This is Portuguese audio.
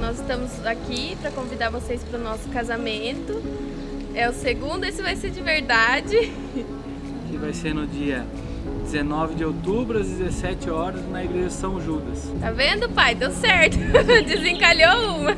Nós estamos aqui para convidar vocês para o nosso casamento. É o segundo, esse vai ser de verdade. Que vai ser no dia 19 de outubro, às 17 horas, na igreja São Judas. Tá vendo, pai? Deu certo. Desencalhou uma.